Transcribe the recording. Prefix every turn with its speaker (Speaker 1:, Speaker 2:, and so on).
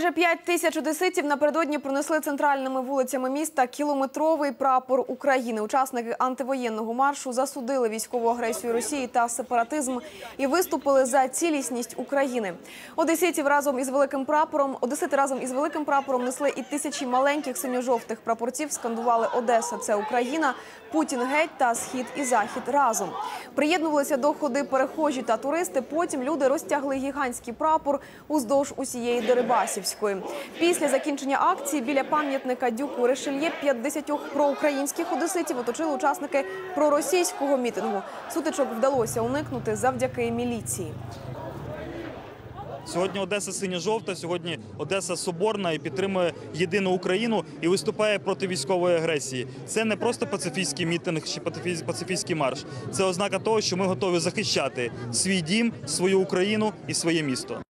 Speaker 1: Майже 5 тисяч одеситів напередодні пронесли центральними вулицями міста кілометровий прапор України. Учасники антивоєнного маршу засудили військову агресію Росії та сепаратизм і виступили за цілісність України. Одеситів разом із великим прапором, одесити разом із великим прапором несли і тисячі маленьких синьо-жовтих прапорців. Скандували Одеса, це Україна, Путін геть та схід і захід разом. Приєднувалися до ходи перехожі та туристи. Потім люди розтягли гігантський прапор уздовж усієї Дерибасівської. Після закінчення акції біля пам'ятника Дюку Решельє 50 проукраїнських одеситів оточили учасники проросійського мітингу. Сутичок вдалося уникнути завдяки міліції.
Speaker 2: Сьогодні Одеса синьо-жовта, сьогодні Одеса соборна і підтримує єдину Україну і виступає проти військової агресії. Це не просто пацифістський мітинг чи пацифі- пацифістський марш. Це ознака того, що ми готові захищати свій дім, свою Україну і своє місто.